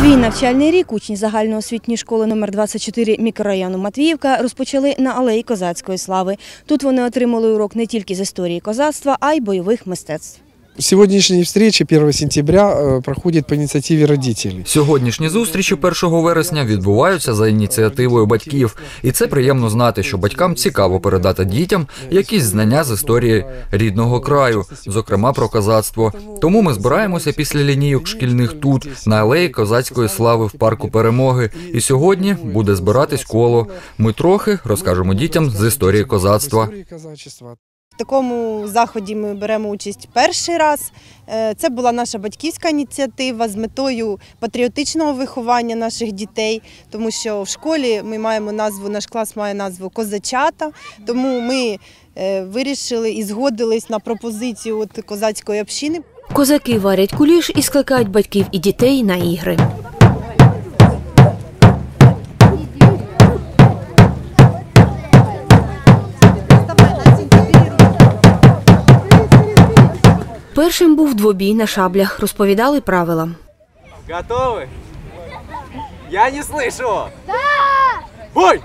Свій навчальний рік учні загальноосвітньої школи номер 24 мікрорайону Матвіївка розпочали на алеї козацької слави. Тут вони отримали урок не тільки з історії козацтва, а й бойових мистецтв. Сегодняшняя встреча 1 сентября э, проходит по инициативе родителей. Сьогоднішні зустрічі 1 вересня відбуваються за ініціативою батьків, і це приємно знати, що батькам цікаво передати дітям якісь знання з історії рідного краю, зокрема про козацтво. Тому ми збираємося після лінійок шкільних тут, на алеї козацької слави в парку перемоги. І сьогодні буде збиратись коло. Ми трохи розкажемо дітям з історії козацтва. Такому заході ми беремо участь перший раз. Е, Це була наша батьківська ініціатива з метою патріотичного виховання наших дітей, тому що в школі ми маємо назву, наш клас має назву Козачата. Тому ми е, вирішили і згодились на пропозицію от козацької общини. Козаки варять куліш і скликають батьків і дітей на ігри. Першим був двобій на шаблях, розповідали правила. Готовы? Я не слышу! Да! Бой!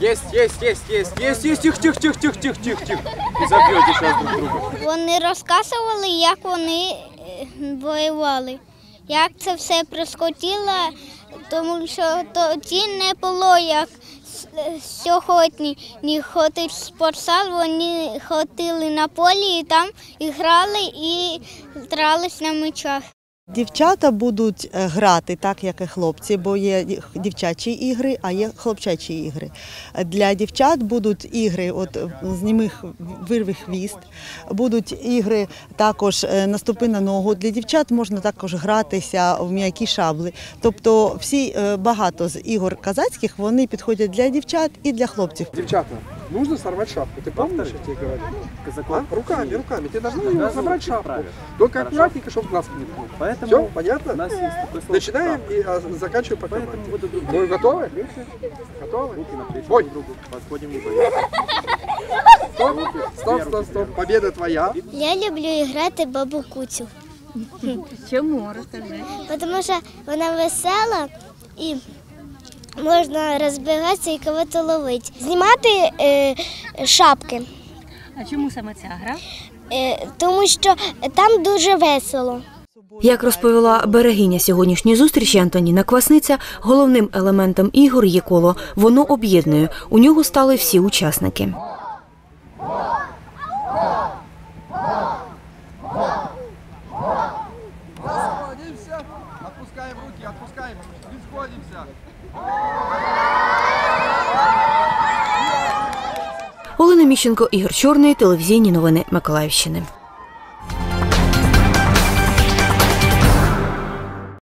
Есть, есть, есть, есть, есть, есть, тихо, тихо, тихо, тихо, тихо, тихо, тихо. И забьете сейчас друг друга. Вони розказували, як вони е, воювали, як це все проскотіло, тому що тоді не було як сьогодні. не ходить в спортзал, вони ходили на полі і там і грали і дрались на мечах. Дівчата будуть е, грати так, як і хлопці, бо є дівчачі ігри, а є хлопчачі ігри. Для дівчат будуть ігри, от е, знімих вирви хвіст, будуть ігри також е, наступи на ногу. Для дівчат можна також гратися в м'які шабли. Тобто всі багато з ігор казацьких вони підходять для дівчат і для хлопців. Девчата, нужно сорвать шапку. Ты помнишь, я тебе говорил? А? Руками, руками. Ты должна его собрать шапку. Только аккуратненько, чтобы глаз не ткнул. Поэтому Все, понятно? у нас есть такой слово Начинаем и а, заканчиваем по команде. Вы готовы? Готовы? Бой! Подходим и боим. Стоп, стоп, стоп, стоп. Победа твоя. Я люблю грати бабу Куцю. Чому розкажи? Тому що вона весела і можна розбігатися і кого-то ловити. Знімати е, шапки, А чому саме ця гра? е, тому що там дуже весело. Як розповіла берегиня сьогоднішньої зустрічі Антоніна Квасниця, головним елементом ігор є коло. Воно об'єднує. У нього стали всі учасники. Отпускаем руки, отпускаем. Не Олена Міщенко, Ігор Чорний, телевізійні новини Миколаївщини.